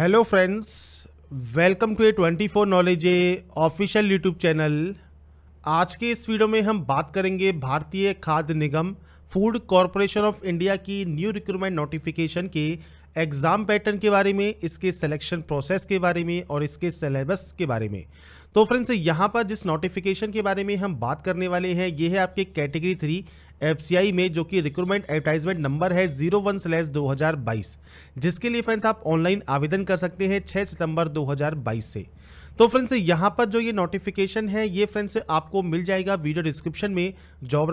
Hello friends welcome to A twenty four knowledge A official YouTube channel आज के इस video में हम बात करेंगे Bharatiya Khadya Nigam food corporation of India की न्यू रिक्रूटमेंट नोटिफिकेशन के एग्ज़ाम पैटर्न के बारे में, इसके सिलेक्शन प्रोसेस के बारे में और इसके सिलेबस के बारे में। तो फ्रेंड्स यहाँ पर जिस नोटिफिकेशन के बारे में हम बात करने वाले हैं, ये है आपके कैटेगरी थ्री एफसीआई में, जो कि रिक्रूटमेंट एडवर्टाइजमेंट नंबर है ज़ीरो वन स्लैश दो हज़ार बाईस जिसके लिए फ्रेंड्स आप ऑनलाइन आवेदन कर सकते हैं 6 सितंबर 2022 से। तो फ्रेंड्स यहाँ पर जो ये नोटिफिकेशन है, ये फ्रेंड्स आपको मिल जाएगा वीडियो डिस्क्रिप्शन में जॉब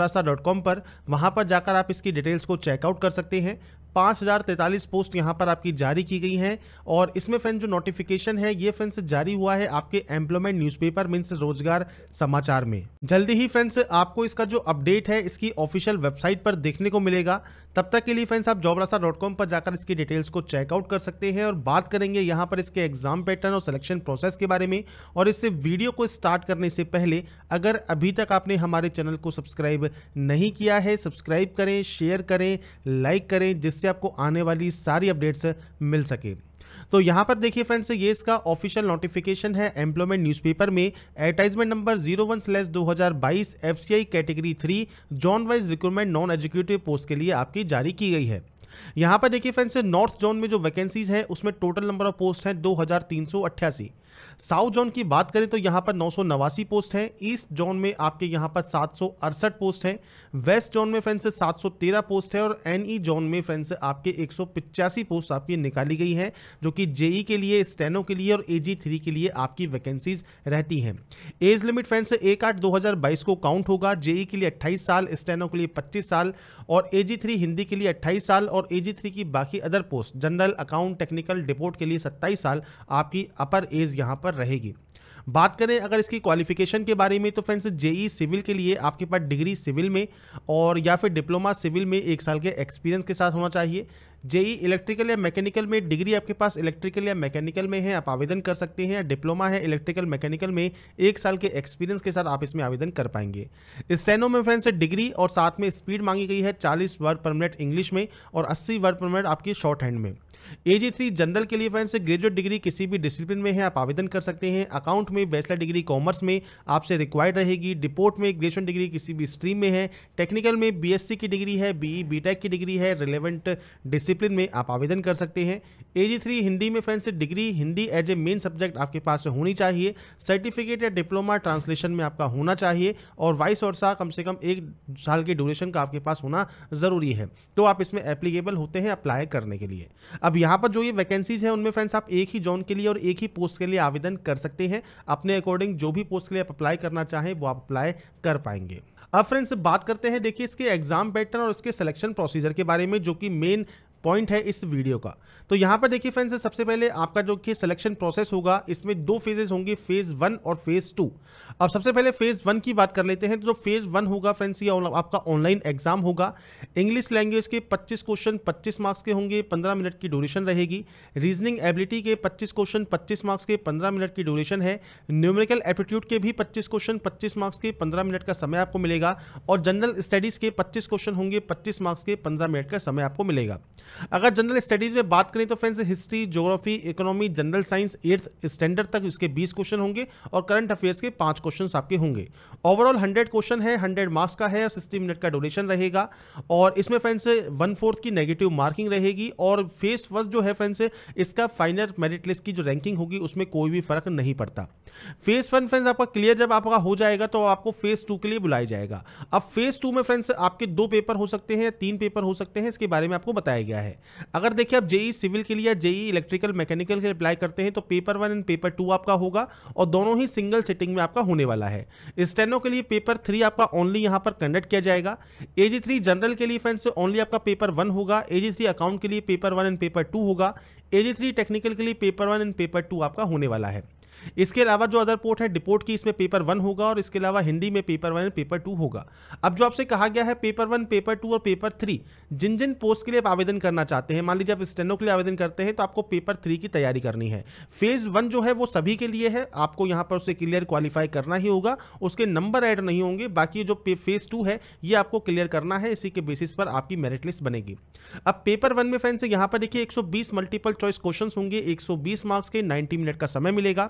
पर। वहाँ पर जाकर आप इसकी डिटेल्स को चेकआउट कर सकते हैं। पाँच हज़ार तैंतालीस पोस्ट यहाँ पर आपकी जारी की गई हैं। और इसमें फ्रेंड जो नोटिफिकेशन है, ये फ्रेंड्स जारी हुआ है आपके एम्प्लॉयमेंट न्यूज़पेपर मीन्स रोज़गार समाचार में। जल्दी ही फ्रेंड्स, आपको इसका जो अपडेट है, इसकी ऑफिशियल वेबसाइट पर देखने को मिलेगा। तब तक के लिए फ्रेंड्स आप जॉब पर जाकर इसकी डिटेल्स को चेकआउट कर सकते हैं और बात करेंगे यहाँ पर इसके एग्ज़ाम पैटर्न और सिलेक्शन प्रोसेस के बारे में। और इससे वीडियो को स्टार्ट करने से पहले, अगर अभी तक आपने हमारे चैनल को सब्सक्राइब नहीं किया है सब्सक्राइब करें शेयर करें लाइक करें, जिससे आपको आने वाली सारी अपडेट्स मिल सके। तो यहाँ पर देखिए फ्रेंड्स ये इसका ऑफिशियल नोटिफिकेशन है एम्प्लॉयमेंट न्यूज़पेपर में। Advertisement number zero one slash दो हज़ार बाईस F category three zone wise recruitment non executive post के लिए आपकी जारी की गई है। यहाँ पर देखिए फ्रेंड्स नॉर्थ जोन में जो वैकेंसीज है, उसमें टोटल नंबर ऑफ़ पोस्ट हैं दो हज़ार तीन सौ अट्ठासी। साउथ जोन की बात करें तो यहाँ पर नौ सौ नवासी पोस्ट हैं, ईस्ट जोन में आपके यहाँ पर सात सौ अड़सठ पोस्ट हैं, वेस्ट जोन में फ्रेंड्स सात पोस्ट है और एनई जोन में फ्रेंड्स आपके एक पोस्ट आपकी निकाली गई हैं, जो कि जेई के लिए, स्टेनो के लिए और ए के लिए आपकी वैकेंसीज रहती हैं। एज लिमिट फ्रेंड्स एक आठ दो को काउंट होगा, जेई के लिए अट्ठाईस साल, स्टेनो के लिए पच्चीस साल और ए हिंदी के लिए अट्ठाईस साल और ए की बाकी other post, general account, technical, depot के लिए सत्ताईस साल आपकी अपर एज यहाँ पर रहेगी। बात करें अगर इसकी क्वालिफिकेशन के बारे में तो फ्रेंड्स जेई सिविल के लिए आपके पास डिग्री सिविल में और या फिर डिप्लोमा सिविल में एक साल के एक्सपीरियंस के साथ होना चाहिए। जेई इलेक्ट्रिकल या मैकेनिकल में डिग्री आपके पास इलेक्ट्रिकल या मैकेनिकल में है, आप आवेदन कर सकते हैं। डिप्लोमा है इलेक्ट्रिकल मैकेनिकल में एक साल के एक्सपीरियंस के साथ आप इसमें आवेदन कर पाएँगे। स्टेनो में फ्रेंड्स डिग्री और साथ में स्पीड मांगी गई है चालीस वर्ड पर मिनट इंग्लिश में और अस्सी वर्ड पर मिनट आपकी शॉर्ट हैंड में। एजी थ्री जनरल के लिए फ्रेंड्स ग्रेजुएट डिग्री किसी भी डिसिप्लिन में है, आप आवेदन कर सकते हैं। अकाउंट में बैचलर डिग्री कॉमर्स में आपसे रिक्वायर्ड रहेगी। डिपोर्ट में ग्रेजुएशन डिग्री किसी भी स्ट्रीम में है। टेक्निकल में बीएससी की डिग्री है बीई बीटेक की डिग्री है। रिलेवेंट डिसिप्लिन में आप आवेदन कर सकते हैं। एजी थ्री हिंदी में friends degree Hindi as a main subject आपके पास होनी चाहिए। सर्टिफिकेट या डिप्लोमा ट्रांसलेशन में आपका होना चाहिए और वाइस वर्षा कम से कम एक साल के ड्यूरेशन का आपके पास होना ज़रूरी है। तो आप इसमें एप्लीकेबल होते हैं अप्लाई करने के लिए। अब यहाँ पर जो ये वैकेंसीज है, उनमें फ्रेंड्स आप एक ही जोन के लिए और एक ही पोस्ट के लिए आवेदन कर सकते हैं। अपने अकॉर्डिंग जो भी पोस्ट के लिए आप अप्लाई करना चाहें, वो आप अप्लाई कर पाएँगे। अब फ्रेंड्स बात करते हैं, देखिए इसके एग्ज़ाम पैटर्न और इसके सिलेक्शन प्रोसीजर के बारे में, जो कि मेन पॉइंट है इस वीडियो का। तो यहाँ पर देखिए फ्रेंड्स सबसे पहले आपका जो कि सिलेक्शन प्रोसेस होगा, इसमें दो फेजेस होंगे फ़ेज़ वन और फ़ेज़ टू अब सबसे पहले फ़ेज़ वन की बात कर लेते हैं। तो जो फ़ेज़ वन होगा फ्रेंड्स ये आपका ऑनलाइन एग्ज़ाम होगा। इंग्लिश लैंग्वेज के 25 क्वेश्चन 25 मार्क्स के होंगे 15 मिनट की ड्यूरेशन रहेगी। रीजनिंग एबिलिटी के 25 क्वेश्चन 25 मार्क्स के 15 मिनट की ड्यूरेशन है। न्यूमेरिकल एप्टीट्यूड के भी 25 क्वेश्चन 25 मार्क्स के 15 मिनट का समय आपको मिलेगा। और जनरल स्टडीज़ के 25 क्वेश्चन होंगे 25 मार्क्स के 15 मिनट का समय आपको मिलेगा। अगर जनरल स्टडीज़ में बात करें तो friends history geography economy general science eighth standard तक इसके 20 क्वेश्चन होंगे और करंट अफेयर्स के पाँच क्वेश्चन आपके होंगे। ओवरऑल 100 क्वेश्चन है 100 मार्क्स का है और सिक्सटी मिनट का ड्यूरेशन रहेगा और इसमें फ्रेंड्स वन फोर्थ की नेगेटिव मार्किंग रहेगी और फेस फ़र्स्ट जो है फ्रेंड्स इसका फाइनल मेरिट लिस्ट की जो रैंकिंग होगी उसमें कोई भी फ़र्क नहीं पड़ता। फेस वन फ्रेंड्स आपका क्लियर जब आपका हो जाएगा तो आपको फेस टू के लिए बुलाया जाएगा। अब फेस टू में फ्रेंड्स आपके दो पेपर हो सकते हैं तीन पेपर हो सकते हैं, इसके बारे में आपको बताया गया है। अगर देखिए आप जेई सिविल के लिए जेई इलेक्ट्रिकल मैकेनिकल के अप्लाई करते हैं तो paper one and paper two आपका होगा और दोनों ही सिंगल सिटिंग में आपका होने वाला है। स्टेनो के लिए पेपर थ्री आपका ओनली यहाँ पर कंडक्ट किया जाएगा। थ्री जनरल के लिए फ्रेंड्स ओनली आपका पेपर वन होगा। थ्री अकाउंट के लिए paper one and paper two होगा। थ्री टेक्निकल के लिए paper one and paper two आपका होने वाला है। इसके अलावा जो अदर पोर्ट है डिपोर्ट की इसमें पेपर वन होगा और इसके अलावा हिंदी में पेपर वन पेपर टू होगा। अब जो आपसे कहा गया है पेपर वन पेपर टू और पेपर थ्री जिन जिन पोस्ट के लिए आप आवेदन करना चाहते हैं, मान लीजिए आप स्टेनो के लिए आवेदन करते हैं तो आपको पेपर थ्री की तैयारी करनी है। फ़ेज़ वन जो है, वो सभी के लिए है, आपको यहाँ पर उसे क्लियर क्वालिफाई करना ही होगा, उसके नंबर ऐड नहीं होंगे, बाकी जो फ़ेज़ टू है, ये आपको क्लियर करना है, इसी के बेसिस पर आपकी मेरिट लिस्ट बनेगी। अब पेपर वन में फ्रेंड्स यहाँ पर देखिए 120 मल्टीपल चॉइस क्वेश्चंस होंगे 120 मार्क्स के 90 मिनट का समय मिलेगा।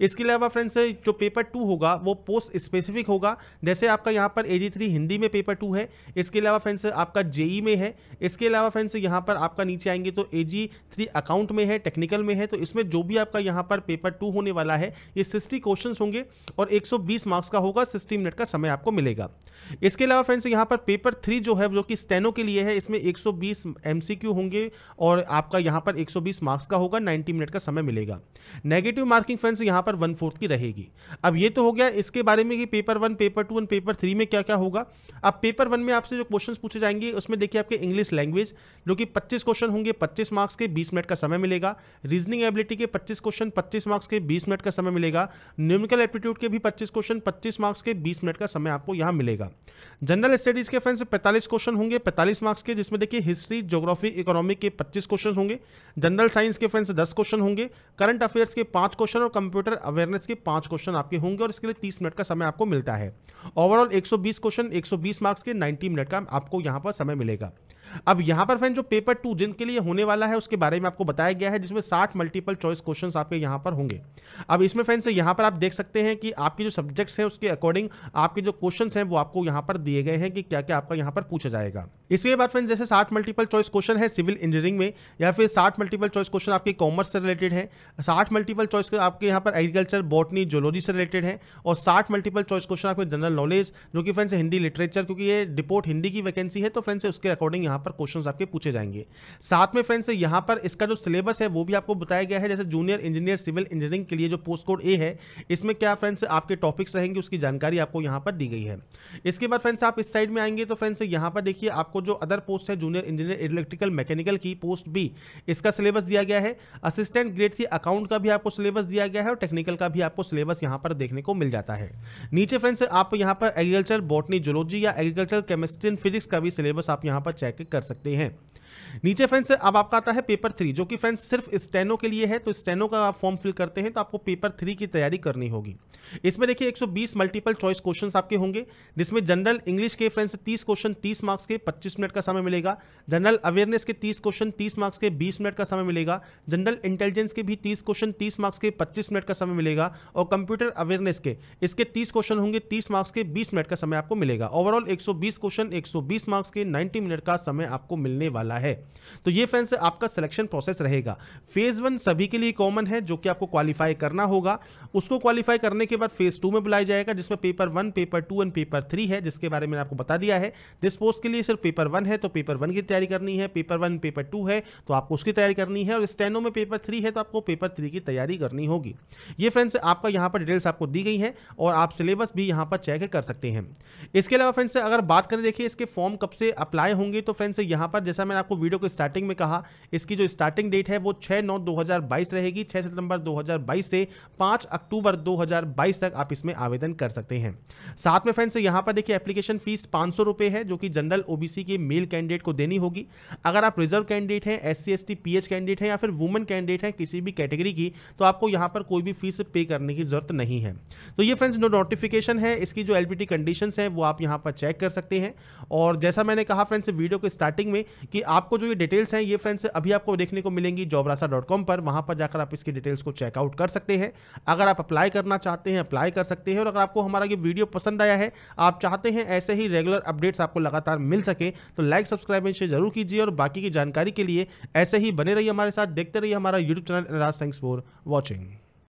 इसके अलावा फ्रेंड्स जो पेपर टू होगा, वो पोस्ट स्पेसिफिक होगा। जैसे आपका यहाँ पर ए थ्री हिंदी में पेपर टू है, इसके अलावा फ्रेंड्स आपका जेई में है। इसके अलावा फ्रेंड्स यहाँ पर आपका नीचे आएँगे तो ए थ्री अकाउंट में है टेक्निकल में है। तो इसमें जो भी आपका यहाँ पर पेपर टू होने वाला है, ये सिक्सटी क्वेश्चन होंगे और एक मार्क्स का होगा सिक्सटी मिनट का समय आपको मिलेगा। इसके अलावा फ्रेंड्स यहाँ पर पेपर थ्री जो है, जो कि स्टेनो के लिए है, इसमें 120 एमसीक्यू होंगे और आपका यहाँ पर 120 मार्क्स का होगा 90 मिनट का समय मिलेगा। नेगेटिव मार्किंग फ्रेंड्स यहाँ पर वन फोर्थ की रहेगी। अब ये तो हो गया इसके बारे में कि paper one, paper two and paper three में क्या क्या होगा। अब पेपर वन में आपसे जो क्वेश्चन पूछे जाएँगे, उसमें देखिए आपके इंग्लिश लैंग्वेज जो कि पच्चीस क्वेश्चन होंगे, पच्चीस मार्क्स के बीस मिनट का समय मिलेगा। रीजनिंग एबिलिटी के पच्चीस क्वेश्चन पच्चीस मार्क्स के बीस मिनट का समय मिलेगा। न्यूमिकल एप्टीट्यूड के भी पच्चीस क्वेश्चन पच्चीस मार्क्स के बीस मिनट का समय आपको यहाँ मिलेगा। जनरल स्टडीज़ के फ्रेंड्स पैंतालीस क्वेश्चन होंगे, पैंतालीस मार्क्स के, जिसमें देखिए हिस्ट्री जोग्राफी इकोनॉमिक के पच्चीस क्वेश्चन होंगे। जनरल साइंस के फ्रेंड्स दस क्वेश्चन होंगे। करंट अफेयर्स के पाँच क्वेश्चन और कंप्यूटर अवेयरनेस के पाँच क्वेश्चन आपके होंगे और इसके लिए तीस मिनट का समय आपको मिलता है। ओवरऑल 120 क्वेश्चन 120 मार्क्स के 90 मिनट का आपको यहाँ पर समय मिलेगा। अब यहाँ पर फ्रेंड जो पेपर टू जिनके लिए होने वाला है, उसके बारे में आपको बताया गया है, जिसमें 60 मल्टीपल चॉइस क्वेश्चन आपके यहाँ पर होंगे। अब इसमें फ्रेंड्स यहाँ पर आप देख सकते हैं कि आपके जो सब्जेक्ट्स हैं, उसके अकॉर्डिंग आपके जो क्वेश्चन हैं, वो आपको यहाँ पर दिए गए हैं कि क्या क्या आपका यहाँ पर पूछा जाएगा। इसके बाद फ्रेंड जैसे साठ मल्टीपल चॉइस क्वेश्चन है सिविल इंजीनियरिंग में, या फिर साठ मल्टीपल चॉइस क्वेश्चन आपके कॉमर्स से रिलेटेड है, साठ मल्टीपल चॉइस आपके यहाँ पर एग्रीकल्चर बॉटनी जोलॉजी से रिलेटेड है, और साठ मल्टीपल चॉइस क्वेश्चन आपके जनरल नॉलेज जो कि फ्रेंड्स हिंदी लिटरेचर क्योंकि ये डिपोर्ट हिंदी की वैकेंसी है तो फ्रेंड्स उसके अकॉर्डिंग यहाँ पर क्वेश्चन आपके पूछे जाएँगे। साथ में फ्रेंड्स यहाँ पर इसका जो सिलेबस है, वो भी आपको बताया गया है, जैसे जूनियर इंजीनियर सिविल इंजीनियरिंग के लिए जो पोस्ट कोड ए है, इसमें क्या फ्रेंड्स आपके टॉपिक्स रहेंगे, उसकी जानकारी आपको यहाँ पर दी गई है। इसके बाद फ्रेंड्स आप इस साइड में आएँगे तो फ्रेंड्स यहाँ पर देखिए, आपको जो अदर पोस्ट है जूनियर इंजीनियर इलेक्ट्रिकल मैकेनिकल की पोस्ट भी इसका सिलेबस दिया गया है। असिस्टेंट ग्रेड थ्री अकाउंट का भी आपको सिलेबस दिया गया है और टेक्निकल का भी आपको सिलेबस यहाँ पर देखने को मिल जाता है। नीचे फ्रेंड्स आप यहाँ पर एग्रीकल्चर बॉटनी जोलॉजी या एग्रीकल्चर केमिस्ट्री एंड फिजिक्स का भी सिलेबस आप यहाँ पर चेक कर सकते हैं। नीचे फ्रेंड्स, अब आपका आता है पेपर थ्री, जो कि फ्रेंड्स सिर्फ़ स्टेनो के लिए है तो स्टेनो का आप फॉर्म फिल करते हैं तो आपको पेपर थ्री की तैयारी करनी होगी। इसमें देखिए 120 मल्टीपल चॉइस क्वेश्चंस आपके होंगे, जिसमें जनरल इंग्लिश के फ्रेंड्स 30 क्वेश्चन 30 मार्क्स के 25 मिनट का समय मिलेगा जनरल अवेयरनेस के 30 क्वेश्चन 30 मार्क्स के 20 मिनट का समय मिलेगा जनरल इंटेलिजेंस के भी 30 क्वेश्चन 30 मार्क्स के 25 मिनट का समय मिलेगा, और कंप्यूटर अवेयरनेस के, इसके 30 क्वेश्चन होंगे 30 मार्क्स के 20 मिनट का समय आपको मिलेगा। ओवरऑल 120 क्वेश्चन 120 मार्क्स के 90 मिनट का समय आपको मिलने वाला है। तो ये फ्रेंड्स आपका सिलेक्शन प्रोसेस रहेगा। फ़ेज़ वन सभी के लिए कॉमन है, जो कि आपको क्वालिफाई करना होगा। उसको क्वालिफाई करने के बाद फ़ेज़ टू में बुलाया जाएगा, जिसमें paper one paper two and paper three है, जिसके बारे में आपको बता दिया है। जिस पोस्ट के लिए सिर्फ़ पेपर वन है तो पेपर वन की तैयारी करनी है। पेपर वन पेपर टू है तो आपको उसकी तैयारी करनी है। और स्टेनो में पेपर थ्री है तो आपको पेपर थ्री की तैयारी करनी होगी। ये फ्रेंड्स आपका यहाँ पर डिटेल्स आपको दी गई है, और आप सिलेबस भी यहाँ पर चेक कर सकते हैं। इसके अलावा फ्रेंड्स अगर बात करें, देखिए, इसके फॉर्म कब से अप्लाई होंगे तो फ्रेंड्स यहाँ पर जैसा मैंने आपको वीडियो को स्टार्टिंग में कहा, इसकी जो स्टार्टिंग डेट है वो छः नौ दो रहेगी छः सितंबर दो से पाँच अक्टूबर दो तक आप इसमें आवेदन कर सकते हैं। साथ में फ्रेंड्स, यहाँ पर देखिए एप्लीकेशन फ़ीस पाँच सौ है, जो कि जनरल ओबीसी के मेल कैंडिडेट को देनी होगी। अगर आप रिज़र्व कैंडिडेट हैं, एस सी, एस कैंडिडेट हैं या फिर वुमेन कैंडिडेट हैं किसी भी कैटेगरी की तो आपको यहाँ पर कोई भी फ़ीस पे करने की ज़रूरत नहीं है। तो ये फ्रेंड्स, जो नोटिफिकेशन है, इसकी जो एल पी कंडीशन है, वो आप यहाँ पर चेक कर सकते हैं। और जैसा मैंने कहा फ्रेंड्स, वीडियो के स्टार्टिंग में कि आपको जो ये डिटेल्स हैं, ये फ्रेंड्स अभी आपको देखने को मिलेंगी जॉबरासा पर। वहाँ पर जाकर आप इसकी डिटेल्स को चेकआउट कर सकते हैं। अगर आप अप्लाई करना चाहते हैं अप्लाई कर सकते हैं, और अगर आपको हमारा ये वीडियो पसंद आया है, आप चाहते हैं ऐसे ही रेगुलर अपडेट्स आपको लगातार मिल सके तो लाइक सब्सक्राइब इसे ज़रूर कीजिए, और बाकी की जानकारी के लिए ऐसे ही बने रहिए हमारे साथ, देखते रहिए हमारा YouTube channel thanks for watching